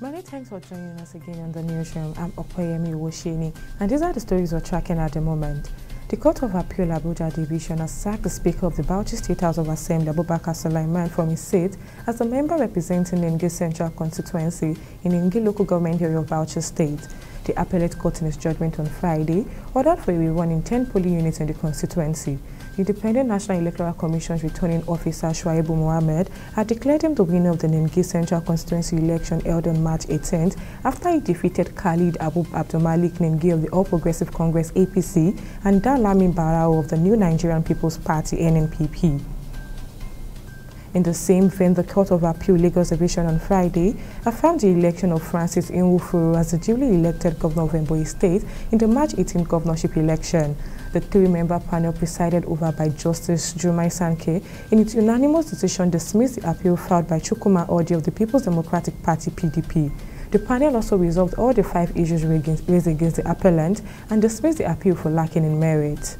Many thanks for joining us again on the newsroom. I'm Okoyemi Owosheni, and these are the stories we're tracking at the moment. The Court of Appeal Abuja Division has sacked the Speaker of the Bauchi State House of Assembly, Abubakar Sulaiman, from his seat as the member representing Ningi Central Constituency in Ningi Local Government Area of Bauchi State. The appellate court in its judgment on Friday ordered for a rerun in 10 polling units in the constituency. Independent National Electoral Commission's returning officer Shuaibu Mohammed had declared him the winner of the Ningi Central Constituency election held on March 18th after he defeated Khalid Abu Abdulmalik Ningi of the All Progressive Congress APC and Dalami Barao of the New Nigerian People's Party NNPP. In the same vein, the Court of Appeal Lagos Division on Friday affirmed the election of Francis Nwifuru as the duly elected governor of Ebonyi State in the March 18 governorship election. The three-member panel presided over by Justice Jumai Sankey in its unanimous decision dismissed the appeal filed by Chukwuma Odii of the People's Democratic Party PDP. The panel also resolved all the five issues raised against the appellant and dismissed the appeal for lacking in merit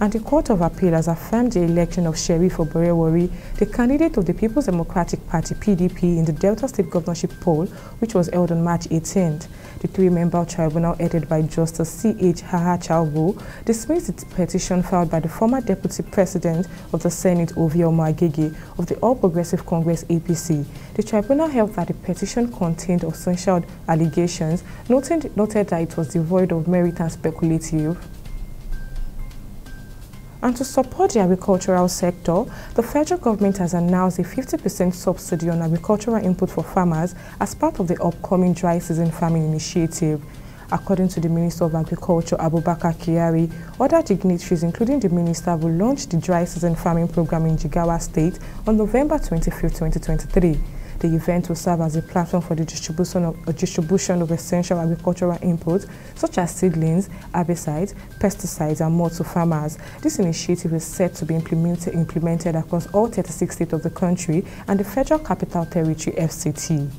and the Court of Appeal has affirmed the election of Sheriff Oborevwori, the candidate of the People's Democratic Party PDP in the Delta State governorship poll, which was held on March 18th. The three-member tribunal headed by Justice C.H. Haha Chauvo dismissed its petition filed by the former Deputy President of the Senate, Ovie Omo-Agege, of the All Progressive Congress APC. The tribunal held that the petition contained essential allegations, noted, noted that it was devoid of merit and speculative. And to support the agricultural sector, the federal government has announced a 50% subsidy on agricultural input for farmers as part of the upcoming dry season farming initiative. According to the Minister of Agriculture, Abubakar Kyari, other dignitaries, including the Minister, will launch the dry season farming program in Jigawa State on November 25, 2023. The event will serve as a platform for the distribution of, uh, distribution of essential agricultural inputs such as seedlings, herbicides, pesticides, and more to farmers. This initiative is set to be implemented, implemented across all 36 states of the country and the Federal Capital Territory FCT.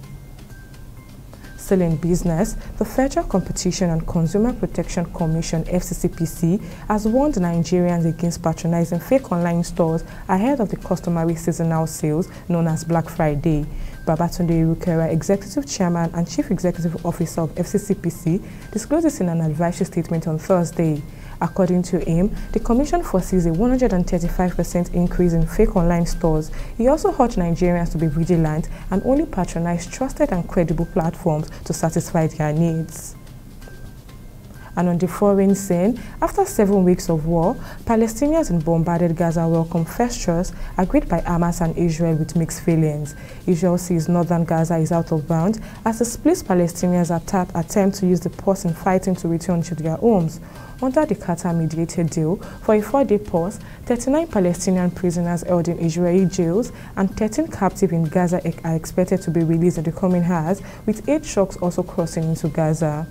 Still in business, the Federal Competition and Consumer Protection Commission FCCPC has warned Nigerians against patronizing fake online stores ahead of the customary seasonal sales known as Black Friday. Babatunde Irukera, Executive Chairman and Chief Executive Officer of FCCPC, disclosed this in an advisory statement on Thursday. According to him, the Commission foresees a 135% increase in fake online stores. He also urged Nigerians to be vigilant and only patronize trusted and credible platforms to satisfy their needs. And on the foreign scene, after seven weeks of war, Palestinians in bombarded Gaza welcome first truce agreed by Hamas and Israel with mixed feelings. Israel says northern Gaza is out of bounds as the split Palestinians attempt to use the pause in fighting to return to their homes. Under the Qatar-mediated deal, for a four-day pause, 39 Palestinian prisoners held in Israeli jails and 13 captives in Gaza are expected to be released in the coming hours, with eight trucks also crossing into Gaza.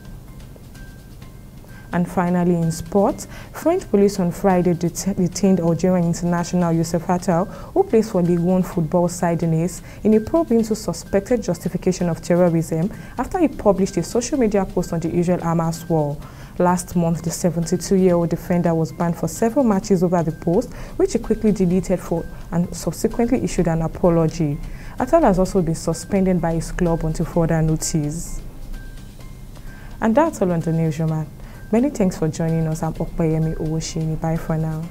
And finally, in sports, French police on Friday det detained Algerian international Youssef Attal, who plays for Ligue 1 football side Nice, in a probe into suspected justification of terrorism after he published a social media post on the Israel-Hamas war. Last month, the 72-year-old defender was banned for several matches over the post, which he quickly deleted for and subsequently issued an apology. Attal has also been suspended by his club until further notice. And that's all on the news, Many thanks for joining us. I'm Okpayemi Owoshini. Bye for now.